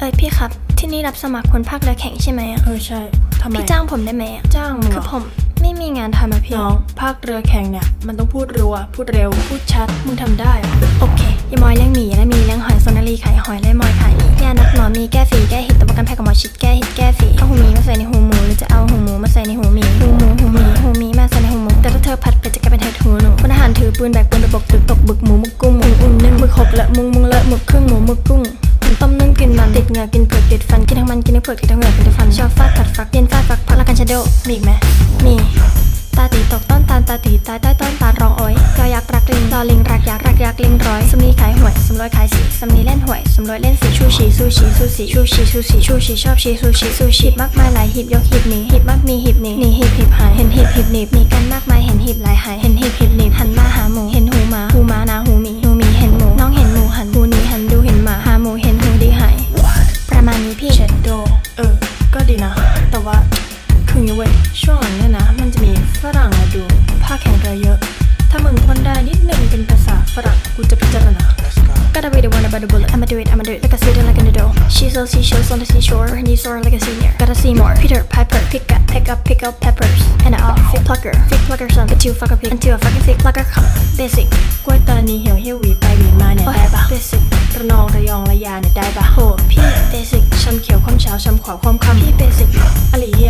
เอ้ยพี่ครับ ที่นี่รับสมัครคนภาคเรือแข่งใช่ไหมอะเออใช่ทำไมพี่จ้างผมได้ไหมอะจ้างมึงคือเหรอผมไม่มีงานทำอะพี่น้องภาคเรือแข่งเนี่ย มันต้องพูดรัว พูดเร็ว พูดชัด มึงทำได้เหรอโอเคอยามอยเลี้ยงหมีและมีเลี้ยงหอยโซนารีขายหอยและมอยขายหมียานักหมอมีแก้ฝีแก้หิดตัวประกันแพ้กับหมอชิดแก้หิดแก้ฝีเอาหูหมีมาใส่ในหูหมูหรือจะเอาหูหมูมาใส่ในหูหมีหูหมูหูหมีหูหมีมาใส่ในหูหมูแต่ถ้าเธอผัดเป็ดจะกลายเป็นเห็ดหูหนูพลทหารถือปืนแบกปืนไปบกตึกตกบึกหมูมุกกุ้งอุ่นอุ่นนึ่งมึกหกเลอะมุงมุงเลอะหมึกครึ่งหมูหมึกกุ้ง ผมต้มนึ่งกินมันติดเหงือกินเผือกติดฟันกินทั้งมันกินทั้งเผือกติดทั้งเหงือกกินทั้งฟันชอบฟาดผัดฟักเย็นฟาดฟักพักละกันชาโดมีอีกไหมมีตาตีตกต้นตาลตาตีตายใต้ต้นตาลร้องโอยก็ยักรักลิงรอลิงรักยักรักยักลิงร้อยสำนีขายหวยสำรวยขายสีสำนีเล่นหวยสำรวยเล่นสีชูชีซูชีซูสีชูชีซูสีชูชีชอบชีซูชีซูชีมากมายหลายหีบยกหีบหนีหีบมากมีหีบหนีหนีหีบหีบหายเห็นหีบหีบหนีบมีกันมากมายเห็นหีบหลายหายเห็นหีบหีบหนีบหันมาหาหมูเห็น คืออย่างงี้เว้ยช่วงหลังเนี่ยนะ มันจะมีฝรั่งมาดูภาคแข่งเรือเยอะ ถ้ามึงพ่นได้นิดนึงเป็นภาษาฝรั่งกูจะพิจารณา Gotta be the one about the bullet. I'ma do it, I'ma do it like I said it like in the dough. She sells seashells on the seashore, and you soar like a senior. Gotta see more. Peter Piper, pick up, pick up, pick up peppers. And a fit plucker, fit plucker son. But you fuck a pig until a fucking fit plucker come. Basic, กล้วยตานีเหี่ยวเหี้ยวหวีไปหวีมาเนี่ยโอ๊ยได้ปะ basic ระนองระยองระยาเนี่ยได้ปะโหพี่ basic ช้ำเขียวความเช้าช้ำขวาความคำพี่ basic อลีเฮีย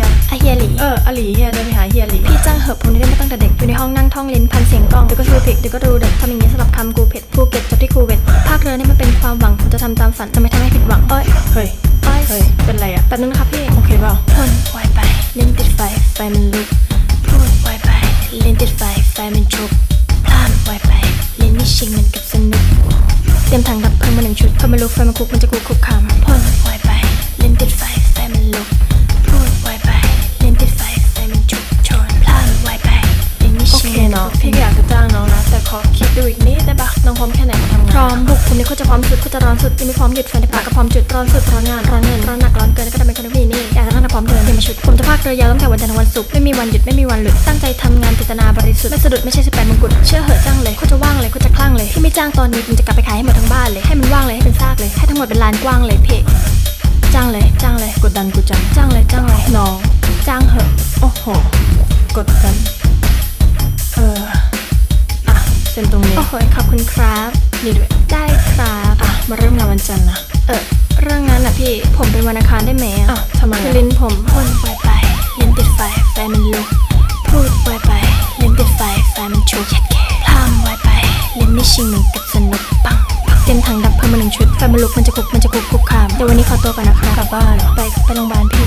ไอเฮียหลีเอออลีเฮียเดินไปหาเฮียหลีพี่จ้างเหอะผมนี่เล่นมาตั้งแต่เด็กอยู่ในห้องนั่งท่องลิ้นพันเสียงกล้องเดี๋ยวก็ชูผิดเดี๋ยวก็ดูเด็กทำอย่างนี้สลับคำกูเผ็ดภูเก็ตจบที่คูเวตภาคเรือนี่มันเป็นความหวังผมจะทำตามฝันจะไม่ทำให้ผิดหวังโอ้ยเฮ้ยอ้ยเฮ้ยเป็นไรอะแป๊บนึงนะครับพี่โอเคเปล่าพ่นไวไปเล่นติดไฟไฟมันลุกพูดไวไปเล่นติดไฟไฟมันชุบพลาดไวไปเล่นไม่ชิงมันกับสนุกเตรียมถังดับเพลิงมาหนึ่งชุดพอมันลุกไฟมันคุกมันจะคุกคุกคามพ่นไว เขาจะพร้อมสุดเขาจะร้อนสุดยังไม่พร้อมหยุดไฟในปากก็พร้อมจุดร้อนสุดร้อนงานร้อนเงินร้อนหนักร้อนเกินแล้วก็ทำเป็นคนที่นี่อยากจะนั่งพร้อมเดินเตรียมมาชุดผมจะพากเรือยาวตั้งแต่วันจันทร์ถึงวันศุกร์ไม่มีวันหยุดไม่มีวันหลุดตั้งใจทำงานเจตนาบริสุทธิ์ไม่สะดุดไม่ใช่สิบแปดมงกุฎเชื่อเหอะจ้างเลยเขาจะว่างเลยเขาจะคลั่งเลยที่ไม่จ้างตอนนี้ผมจะกลับไปขายให้หมดทั้งบ้านเลยให้มันว่างเลยให้เป็นซากเลยให้ทั้งหมดเป็นลานกว้างเลยเพจ้างเลยจ้างเลยกดดันกูจังจ้างเลยจ้างเลยน้องจ้างเหอะโอ้โหกดดันเอออะเซ็นตรงนี้โอ้โหขอบคุณครับนี่ด้วยได้ครับอะ มาเริ่มงานวันจันทร์นะ เออ เรื่องนั้นนะพี่ ผมเป็นวันอังคารได้ไหมอะอะทำไมคืออะลิ้นผมพ่นไวไปลิ้นติดไฟไฟมันลุก พูดไวไปลิ้นติดไฟไฟมันชุกพลามไวไปลิ้นไม่ชิงเหมือนกับสนุกปังปังเต็มถังดับเพลิงมาหนึ่งชุดไฟมันลุกมันจะคุกมันจะคุกคุกคาม เดี๋ยววันนี้ขอตัวก่อนนะครับกลับบ้านเหรอไปไปโรงพยาบาลพี่